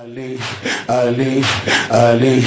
Ali, Ali, Ali.